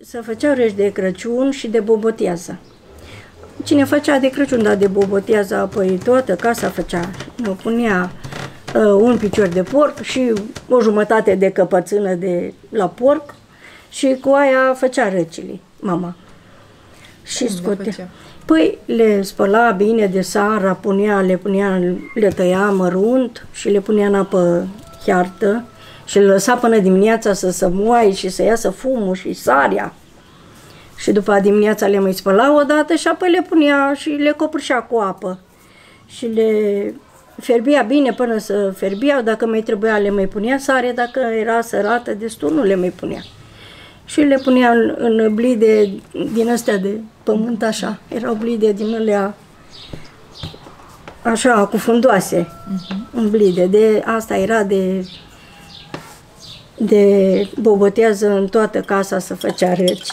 Se făceau reci de Crăciun și de bobotează. Cine făcea de Crăciun, dar de bobotează, apoi toată casa făcea. Nu punea uh, un picior de porc și o jumătate de căpățână de la porc și cu aia făcea răcile, mama. Și Cum le scotea. făcea? Păi le spăla bine de sara, punea, le punea, le tăia mărunt și le punea în apă hiartă și le lăsa până dimineața să se moaie și să iasă fumul și sarea. Și după dimineața le mai spăla o dată și apoi le punea și le copârșea cu apă. Și le ferbia bine până să ferbiau, dacă mai trebuia le mai punea sare, dacă era sărată destul nu le mai punea. Și le punea în, în blide din astea de pământ așa. Erau blide din alea așa, cu fundoase, în blide. De, asta era de de bobotează în toată casa să făcea reci.